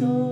so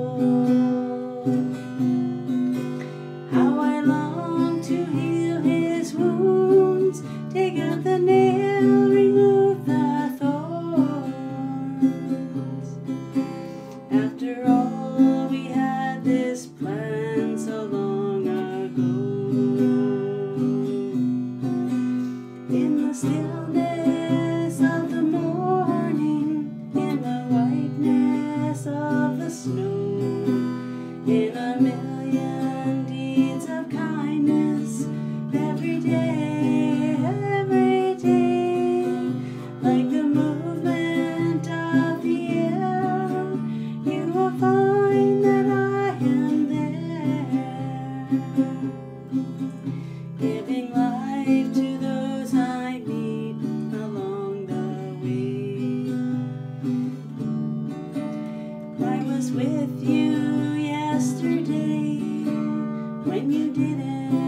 with you yesterday when you didn't.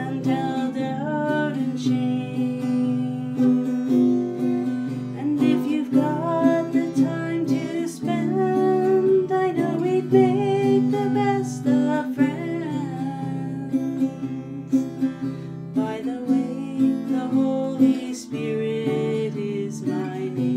The Holy Spirit is my name.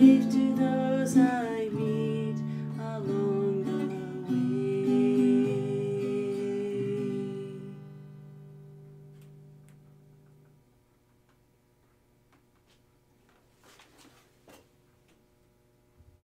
saved